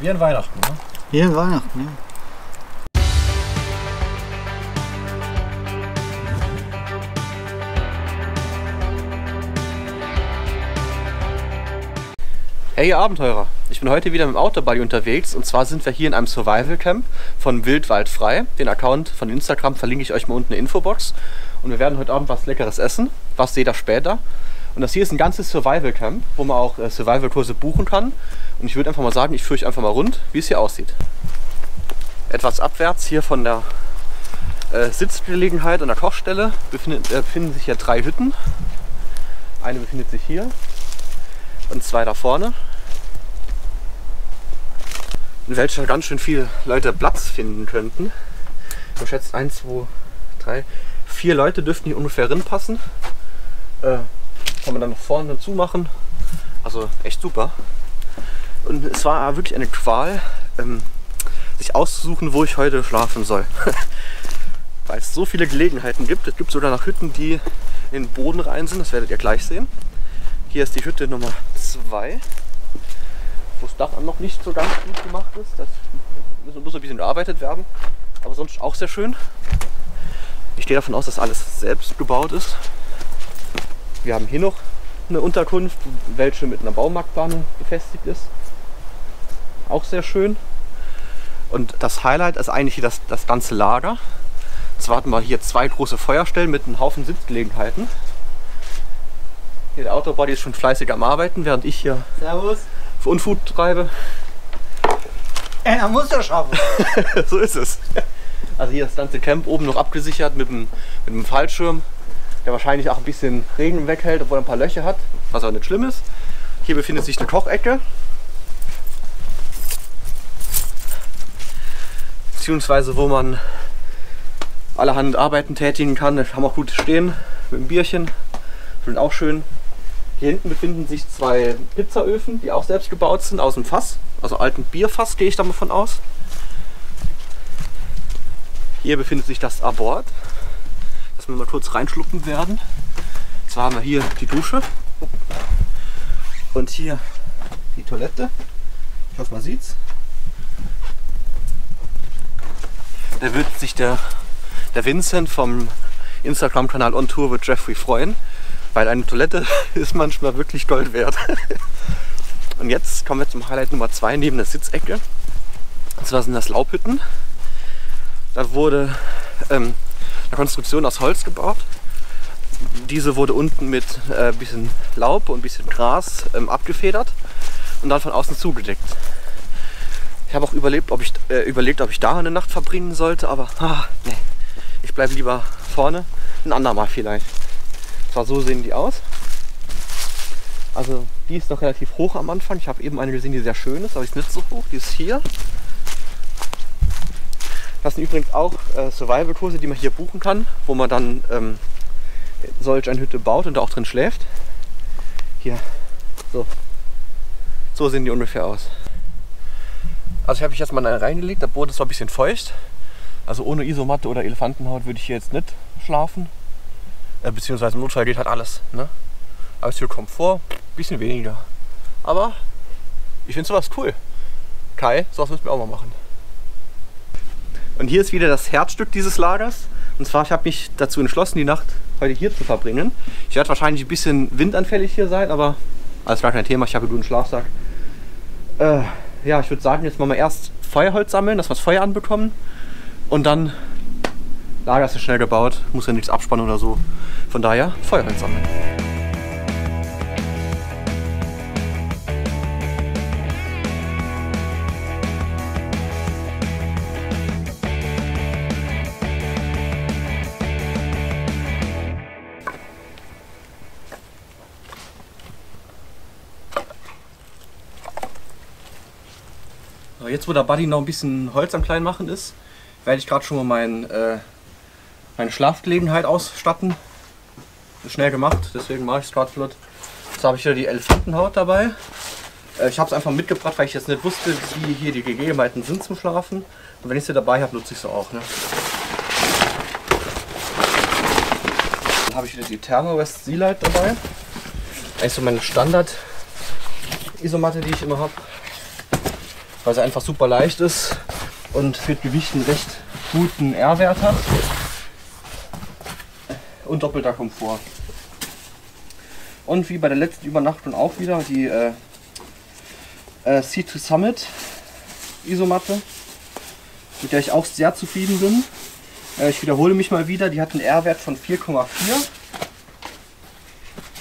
Wie an Weihnachten, ne? Hier in Weihnachten, ja. Hey ihr Abenteurer, ich bin heute wieder mit dem Autobuddy unterwegs und zwar sind wir hier in einem Survival Camp von Wildwald frei. Den Account von Instagram verlinke ich euch mal unten in der Infobox und wir werden heute Abend was leckeres essen, was seht ihr später. Und das hier ist ein ganzes Survival Camp, wo man auch äh, Survival Kurse buchen kann und ich würde einfach mal sagen, ich führe euch einfach mal rund, wie es hier aussieht. Etwas abwärts hier von der äh, Sitzgelegenheit und der Kochstelle befinden, äh, befinden sich hier drei Hütten. Eine befindet sich hier und zwei da vorne. In welcher ganz schön viele Leute Platz finden könnten. Ich schätze 1, 2, 3, 4 Leute dürften hier ungefähr passen. Äh, kann man dann noch vorne dazu machen. Also echt super. Und es war wirklich eine Qual, ähm, sich auszusuchen, wo ich heute schlafen soll. Weil es so viele Gelegenheiten gibt. Es gibt sogar noch Hütten, die in den Boden rein sind. Das werdet ihr gleich sehen. Hier ist die Hütte Nummer 2, wo das Dach noch nicht so ganz gut gemacht ist. Das muss ein bisschen bearbeitet werden, aber sonst auch sehr schön. Ich gehe davon aus, dass alles selbst gebaut ist. Wir haben hier noch eine Unterkunft, welche mit einer Baumarktbahn befestigt ist. Auch sehr schön. Und das Highlight ist eigentlich hier das, das ganze Lager. Zwar hatten wir hier zwei große Feuerstellen mit einem Haufen Sitzgelegenheiten. Hier der Autobody ist schon fleißig am Arbeiten, während ich hier Servus. für Unfug treibe. Er muss ja schaffen. so ist es. Also hier das ganze Camp oben noch abgesichert mit einem, mit einem Fallschirm, der wahrscheinlich auch ein bisschen Regen weghält, obwohl er ein paar Löcher hat, was aber nicht schlimm ist. Hier befindet sich eine Kochecke. Beziehungsweise wo man allerhand Arbeiten tätigen kann. Wir haben auch gut stehen mit dem Bierchen. Sind auch schön. Hier hinten befinden sich zwei Pizzaöfen, die auch selbst gebaut sind, aus dem Fass. Also alten Bierfass gehe ich da mal von aus. Hier befindet sich das Abort. Lass wir mal kurz reinschlucken werden. Zwar haben wir hier die Dusche und hier die Toilette. Ich hoffe, man sieht's. Da wird sich der, der Vincent vom Instagram-Kanal On Tour with Jeffrey freuen, weil eine Toilette ist manchmal wirklich Gold wert. Und jetzt kommen wir zum Highlight Nummer 2 neben der Sitzecke. Und zwar sind das Laubhütten. Da wurde ähm, Konstruktion aus Holz gebaut. Diese wurde unten mit äh, bisschen Laub und bisschen Gras ähm, abgefedert und dann von außen zugedeckt. Ich habe auch überlebt, ob ich, äh, überlegt, ob ich da eine Nacht verbringen sollte, aber ah, nee. ich bleibe lieber vorne. Ein andermal vielleicht. Zwar so sehen die aus. Also die ist noch relativ hoch am Anfang. Ich habe eben eine gesehen, die sehr schön ist, aber die ist nicht so hoch. Die ist hier. Das sind übrigens auch äh, Survival-Kurse, die man hier buchen kann, wo man dann ähm, solch eine Hütte baut und da auch drin schläft. Hier, so. So sehen die ungefähr aus. Also ich habe mich jetzt mal reingelegt, der Boden ist zwar ein bisschen feucht. Also ohne Isomatte oder Elefantenhaut würde ich hier jetzt nicht schlafen. Äh, beziehungsweise im Notfall geht halt alles. Ne? Aber hier Komfort, ein bisschen weniger. Aber ich finde sowas cool. Kai, sowas müssen wir auch mal machen. Und hier ist wieder das Herzstück dieses Lagers. Und zwar, ich habe mich dazu entschlossen, die Nacht heute hier zu verbringen. Ich werde wahrscheinlich ein bisschen windanfällig hier sein, aber alles gar kein Thema. Ich habe einen guten Schlafsack. Äh, ja, ich würde sagen, jetzt machen wir erst Feuerholz sammeln, dass wir das Feuer anbekommen. Und dann Lager ist ja schnell gebaut, muss ja nichts abspannen oder so. Von daher Feuerholz sammeln. Jetzt, wo der Buddy noch ein bisschen Holz am Kleinen machen ist, werde ich gerade schon mal mein, äh, meine Schlafgelegenheit ausstatten. Ist schnell gemacht, deswegen mache ich es gerade flott. Jetzt habe ich wieder die Elefantenhaut dabei. Äh, ich habe es einfach mitgebracht, weil ich jetzt nicht wusste, wie hier die Gegebenheiten sind zum Schlafen. Und wenn ich sie dabei habe, nutze ich sie auch. Ne? Dann habe ich wieder die Thermo West Sea Light dabei. Eigentlich so meine Standard Isomatte, die ich immer habe. Weil sie einfach super leicht ist und für Gewicht einen recht guten R-Wert hat. Und doppelter Komfort. Und wie bei der letzten Übernachtung auch wieder die äh, äh, C2 Summit Isomatte, mit der ich auch sehr zufrieden bin. Äh, ich wiederhole mich mal wieder, die hat einen R-Wert von 4,4.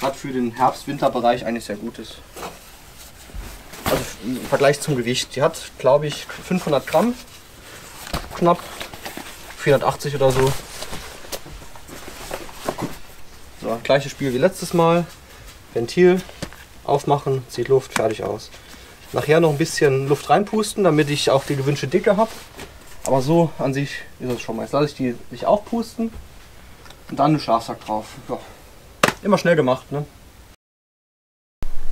Was für den Herbst-Winter-Bereich eigentlich sehr gut ist. Also im Vergleich zum Gewicht. Die hat, glaube ich, 500 Gramm. Knapp. 480 oder so. So, gleiches Spiel wie letztes Mal. Ventil aufmachen, zieht Luft, fertig aus. Nachher noch ein bisschen Luft reinpusten, damit ich auch die gewünschte Dicke habe. Aber so an sich ist es schon mal. Jetzt lasse ich die sich aufpusten und dann einen Schlafsack drauf. Ja. Immer schnell gemacht, ne?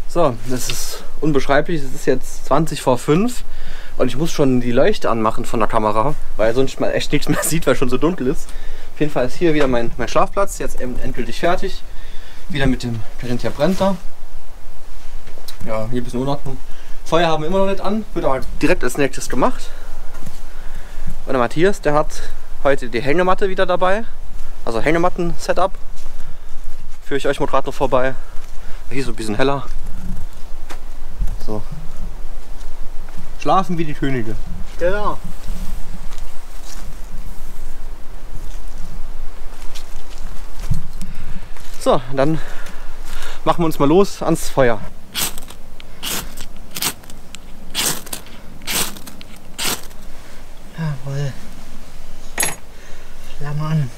So, das ist unbeschreiblich. Es ist jetzt 20 vor 5 und ich muss schon die Leuchte anmachen von der Kamera, weil sonst mal echt nichts mehr sieht, weil schon so dunkel ist. Auf jeden Fall ist hier wieder mein, mein Schlafplatz, jetzt endgültig fertig. Wieder mit dem Carinthia Brenta. Ja, hier ein bisschen Unordnung. Feuer haben wir immer noch nicht an, wird aber direkt als nächstes gemacht. Und der Matthias, der hat heute die Hängematte wieder dabei. Also Hängematten-Setup. Führe ich euch mal gerade noch vorbei. Hier so ein bisschen heller. So. Schlafen wie die Könige. Genau. So, dann machen wir uns mal los ans Feuer. Jawohl. Flamme an.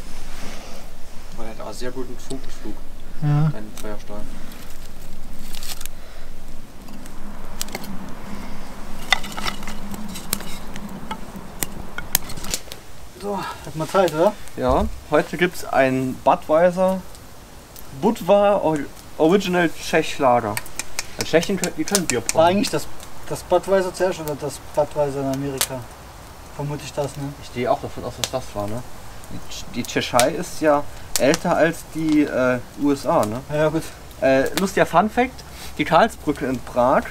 Man hat auch sehr guten Funkenflug, Ja. ein Feuerstahl. So, hat mal Zeit, oder? Ja, heute gibt es ein Budweiser Budvar Or- Original Czech Lager. In Tschechien können, die können Bier War brauen. eigentlich das, das Budweiser zuerst oder das Budweiser in Amerika? Vermute ich das, ne? Ich gehe auch davon aus, dass das war. Ne? Die, die Tschechei ist ja älter als die äh, USA. Ne? Ja, gut. Äh, lustiger Fun Fact: Die Karlsbrücke in Prag,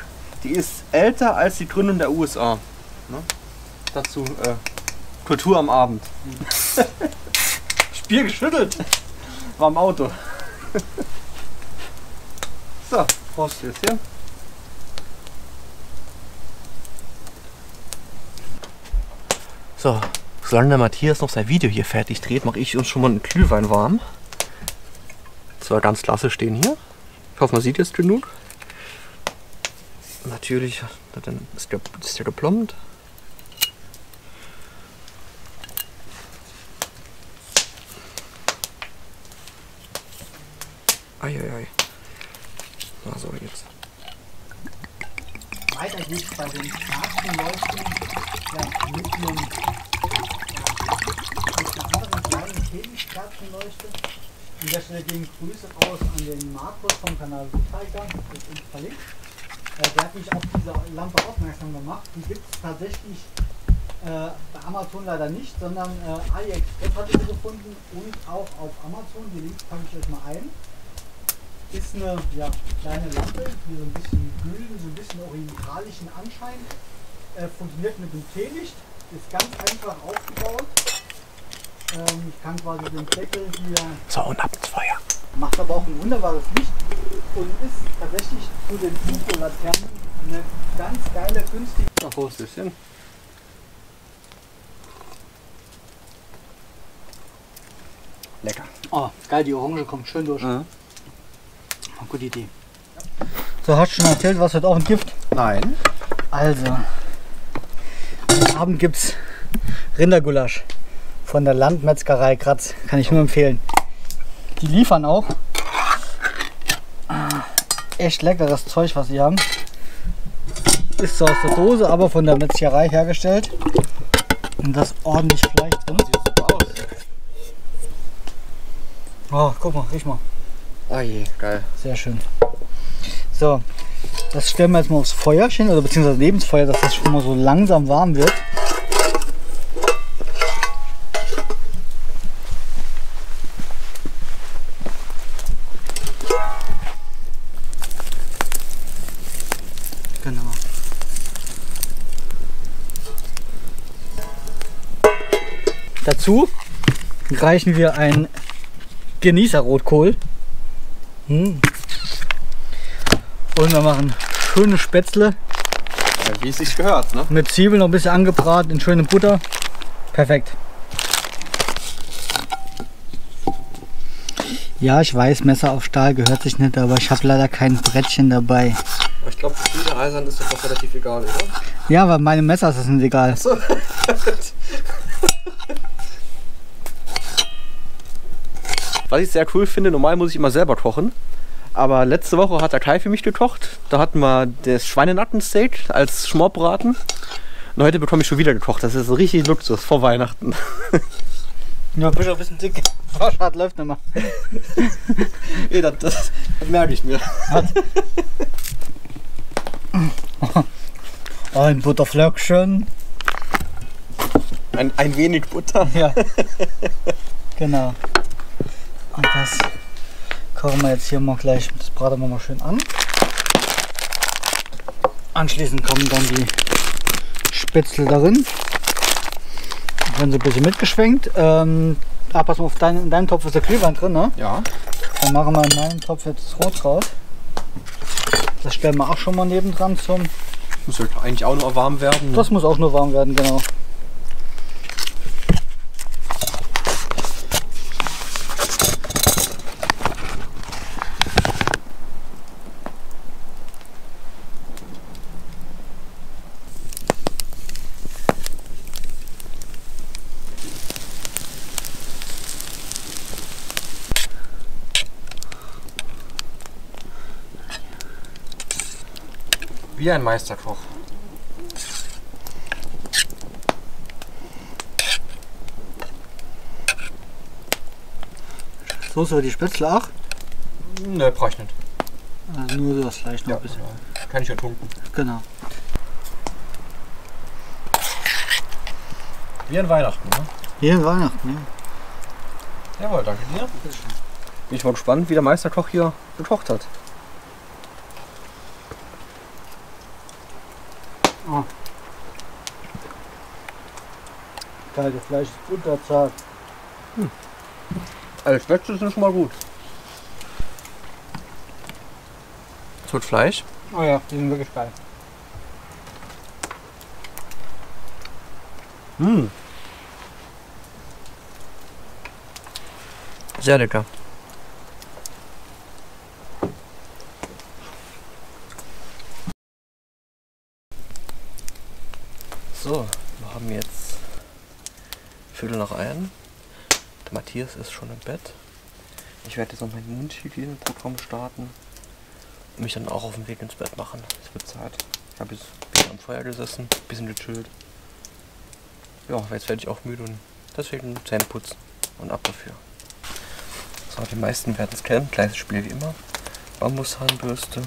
die ist älter als die Gründung der USA. Ne? Dazu äh, Kultur am Abend. Spiel geschüttelt. War im Auto. so, Prost jetzt hier. So, solange der Matthias noch sein Video hier fertig dreht, mache ich uns schon mal einen Glühwein warm. Zwei ganz klasse stehen hier. Ich hoffe, man sieht jetzt genug. Natürlich dann ist der, ist der geplombt. Eieiei. Also jetzt. Weiter geht's bei den Straßenleuchten ja, mit einem ja, mit einer anderen kleinen Themenstraßenleuchte. An der Stelle gehen Grüße raus an den Markus vom Kanal Tiger, das ist uns verlinkt. Äh, der hat mich auf diese Lampe aufmerksam gemacht. Die gibt es tatsächlich äh, bei Amazon leider nicht, sondern äh, AliExpress hatte sie gefunden und auch auf Amazon. Die Links packe ich euch mal ein ist eine ja, kleine Lampe, die so ein bisschen gülden, so ein bisschen orientalischen Anschein. Äh, funktioniert mit dem Teelicht, ist ganz einfach aufgebaut. Ähm, ich kann quasi den Deckel hier, So, und ab ins Feuer. macht aber auch ein wunderbares Licht und ist tatsächlich zu den UFO-Laternen eine ganz geile, günstige. So, Prost, bisschen. Lecker. Oh, geil, die Orange kommt schön durch. Mhm. Gute Idee. So, hast du schon erzählt, was wird auch ein Gift? Nein. Also, am Abend gibt es Rindergulasch von der Landmetzgerei Kratz. Kann ich nur empfehlen. Die liefern auch. Ah, Echt leckeres Zeug, was sie haben. Ist so aus der Dose, aber von der Metzgerei hergestellt. Und das ordentlich Fleisch drin. Sieht super aus. Oh, guck mal, riech mal. Ah je, geil. Sehr schön. So, das stellen wir jetzt mal aufs Feuerchen, oder beziehungsweise Lebensfeuer, dass das schon mal so langsam warm wird. Genau. Dazu reichen wir einen Genießerrotkohl. Hm. Und wir machen schöne Spätzle Ja, wie es sich gehört, ne? mit Zwiebeln noch ein bisschen angebraten in schöne Butter. Perfekt. Ja, ich weiß, Messer auf Stahl gehört sich nicht, aber ich habe leider kein Brettchen dabei. Ich glaube, viele Eisern ist das doch relativ egal, oder? Ja, aber meine Messer ist das nicht egal. So. Was ich sehr cool finde, normal muss ich immer selber kochen. Aber letzte Woche hat der Kai für mich gekocht. Da hatten wir das Schweinenackensteak als Schmorbraten. Und heute bekomme ich schon wieder gekocht. Das ist so richtig Luxus vor Weihnachten. Ja, bist ein bisschen dick. Fahrrad läuft nicht mehr. Ey, das, das, das merke ich mir. Ein Butterflöckchen. Ein, ein wenig Butter. Ja. genau. Und das kochen wir jetzt hier mal gleich, das braten wir mal schön an. Anschließend kommen dann die Spätzle darin. Werden sie ein bisschen mitgeschwenkt. Ähm, ah, pass mal auf, dein, in deinem Topf ist der Glühwein drin, ne? Ja. Dann machen wir in meinem Topf jetzt das Rot raus. Das stellen wir auch schon mal nebendran zum. Muss ja eigentlich auch noch warm werden. Das muss auch nur warm werden, genau. Wie ein Meisterkoch. So soll die Spätzle auch. Ne, brauch ich nicht. Also nur so das Fleisch noch ein bisschen. Kann ich ja tunken. Genau. Wie an Weihnachten, ne? Hier in Weihnachten, ja. Jawohl, danke dir. Bin ich mal gespannt, wie der Meisterkoch hier gekocht hat. Geil, das Fleisch ist unterzart. Alles Spätzle sind schon mal gut. Es wird Fleisch. Oh ja, die sind wirklich geil. Mm. Sehr lecker. So, wir haben jetzt Viertel nach ein. Der Matthias ist schon im Bett. Ich werde jetzt noch mein Mundhygieneprogramm starten und mich dann auch auf den Weg ins Bett machen. Es wird Zeit. Ich habe jetzt wieder am Feuer gesessen, bisschen gechillt. Ja, jetzt werde ich auch müde und deswegen Zähne putzen und ab dafür. So, die meisten werden es kennen. Gleiches Spiel wie immer. Bambuszahnbürste.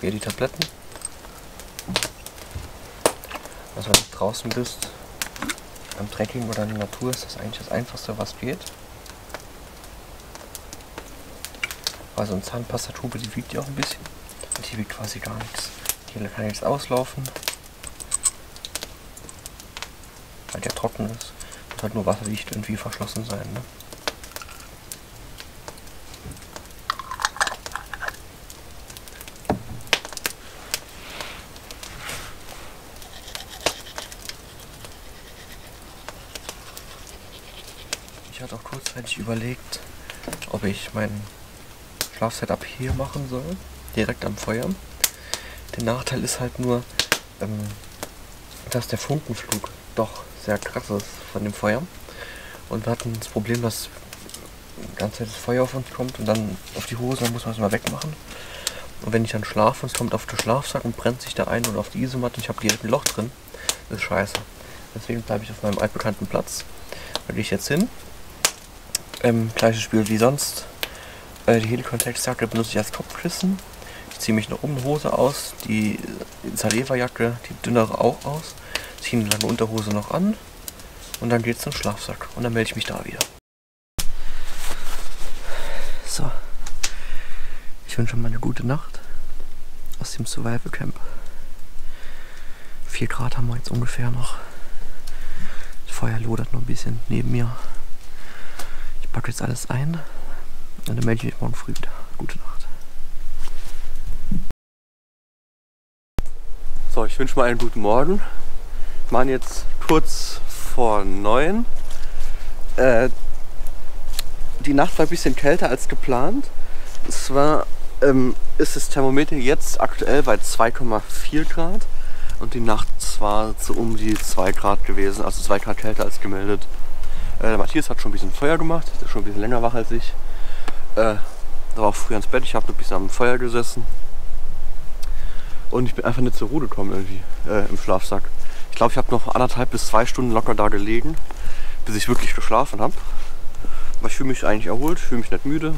Hier die Tabletten. Also wenn du draußen bist, am Trekking oder in der Natur ist das eigentlich das einfachste, was geht. Also eine Zahnpastatube, die wiegt ja auch ein bisschen. Und die wiegt quasi gar nichts. Die kann jetzt auslaufen. Weil der trocken ist. Muss halt nur wasserdicht irgendwie verschlossen sein. Ne? Ich hatte kurzzeitig überlegt, ob ich mein Schlafsetup hier machen soll, direkt am Feuer. Der Nachteil ist halt nur, ähm, dass der Funkenflug doch sehr krass ist von dem Feuer. Und wir hatten das Problem, dass die ganze Zeit das Feuer auf uns kommt und dann auf die Hose, dann muss man es mal wegmachen. Und wenn ich dann schlafe und es kommt auf den Schlafsack und brennt sich da ein oder auf die Isomatte und ich habe direkt ein Loch drin, das ist scheiße. Deswegen bleibe ich auf meinem altbekannten Platz. Da gehe ich jetzt hin. Ähm, gleiches Spiel wie sonst. Äh, die Helikon-Textjacke benutze ich als Kopfkissen. Ich ziehe mich eine Hose aus, die Saleva-Jacke, die dünnere auch aus. Ziehe eine lange Unterhose noch an und dann geht's zum Schlafsack und dann melde ich mich da wieder. So. Ich wünsche mal eine gute Nacht aus dem Survival Camp. 4 Grad haben wir jetzt ungefähr noch. Feuer lodert noch ein bisschen neben mir. Packe jetzt alles ein. Und dann melde ich mich morgen früh wieder. Gute Nacht. So, ich wünsche mal einen guten Morgen. Wir machen jetzt kurz vor neun. Äh, die Nacht war ein bisschen kälter als geplant. Es war ähm, ist das Thermometer jetzt aktuell bei 2,4 Grad und die Nacht war so um die 2 Grad gewesen, also 2 Grad kälter als gemeldet. Äh, Matthias hat schon ein bisschen Feuer gemacht, ist schon ein bisschen länger wach als ich. Äh, war auch früh ins Bett, ich habe ein bisschen am Feuer gesessen. Und ich bin einfach nicht zur Ruhe gekommen irgendwie äh, im Schlafsack. Ich glaube, ich habe noch anderthalb bis zwei Stunden locker da gelegen, bis ich wirklich geschlafen habe. Aber ich fühle mich eigentlich erholt, fühle mich nicht müde,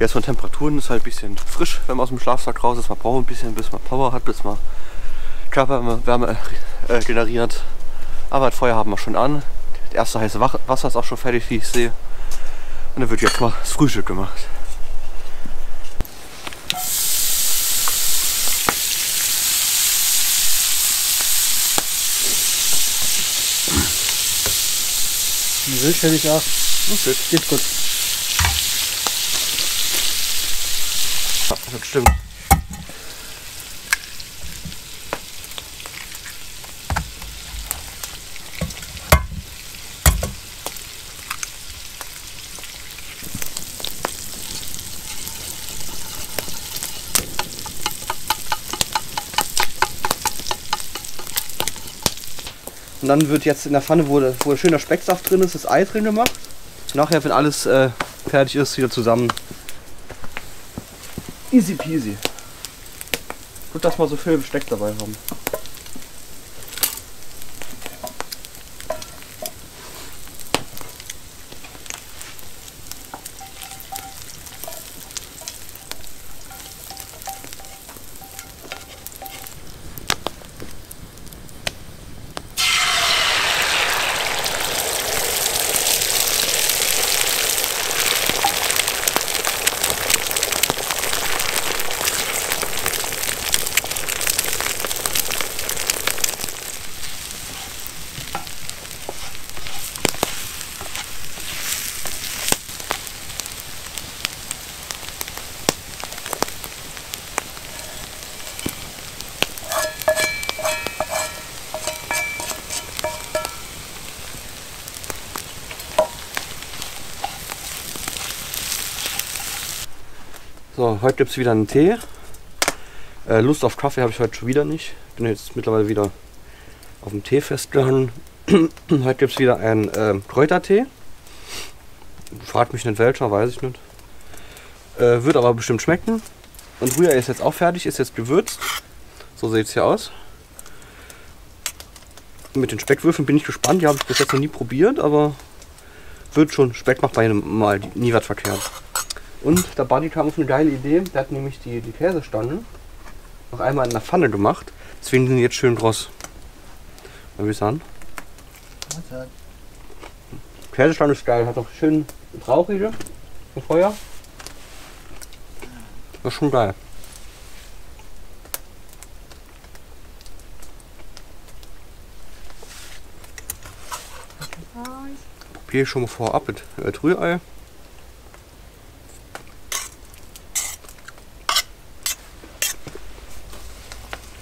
Jetzt von Temperaturen ist halt ein bisschen frisch, wenn man aus dem Schlafsack raus ist. Man braucht ein bisschen, bis man Power hat, bis man Körperwärme äh, generiert. Aber das Feuer haben wir schon an. Das erste heiße Wasser ist auch schon fertig, wie ich sehe. Und dann wird jetzt mal das Frühstück gemacht. Willst ja nicht auch. Okay. Geht gut. Ja, das stimmt. Und dann wird jetzt in der Pfanne, wo, wo schöner Specksaft drin ist, das Ei drin gemacht. Nachher, wenn alles äh, fertig ist, wieder zusammen Easy peasy. Gut, dass wir so viel Besteck dabei haben. Heute gibt es wieder einen Tee. Äh, Lust auf Kaffee habe ich heute schon wieder nicht. Bin jetzt mittlerweile wieder auf dem Tee festgehangen. heute gibt es wieder einen äh, Kräutertee. Fragt mich nicht welcher, weiß ich nicht. Äh, wird aber bestimmt schmecken. Und Rührei ist jetzt auch fertig, ist jetzt gewürzt. So sieht es hier aus. Mit den Speckwürfeln bin ich gespannt. Die habe ich bis jetzt noch nie probiert, aber wird schon. Speck macht bei einem Mal nie was verkehrt. Und der Buddy kam auf eine geile Idee. Der hat nämlich die, die Käsestangen noch einmal in der Pfanne gemacht. Deswegen sind die jetzt schön groß. Mal wie sagen. Käsestange ist geil, hat auch schön rauchige vom Feuer. Das ist schon geil. Probiere ich schon mal vorab mit äh, Rührei.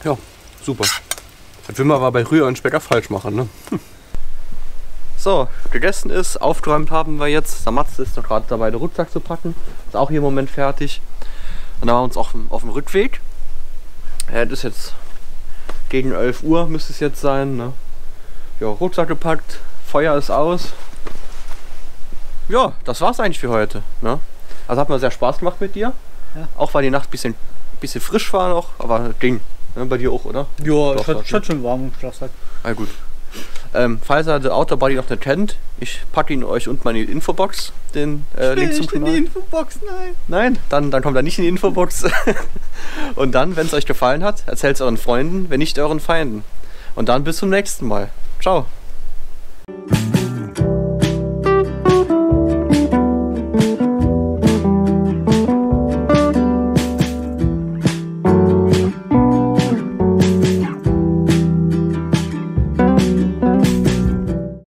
Ja, super. Das will man aber bei Rührei und Specker falsch machen, ne? Hm. So, gegessen ist, aufgeräumt haben wir jetzt. Der Matze ist noch gerade dabei, den Rucksack zu packen. Ist auch hier im Moment fertig. Und dann waren wir uns auf dem, auf dem Rückweg. Ja, das ist jetzt gegen 11 Uhr müsste es jetzt sein. Ne? Ja, Rucksack gepackt, Feuer ist aus. Ja, das war's eigentlich für heute. Ne? Also hat mir sehr Spaß gemacht mit dir. Ja. Auch weil die Nacht ein bisschen, bisschen frisch war noch, aber ging. Ne? Bei dir auch, oder? Ja, ich hatte schon, schon warm im Schlafsack. Ah, gut. Ähm, falls ihr den Outdoor-Buddy noch nicht kennt, ich packe ihn euch unten mal in die Infobox, den äh, Link zum Kanal. Infobox, nein. Nein, dann, dann kommt er nicht in die Infobox. Und dann, wenn es euch gefallen hat, erzählt es euren Freunden, wenn nicht euren Feinden. Und dann bis zum nächsten Mal. Ciao.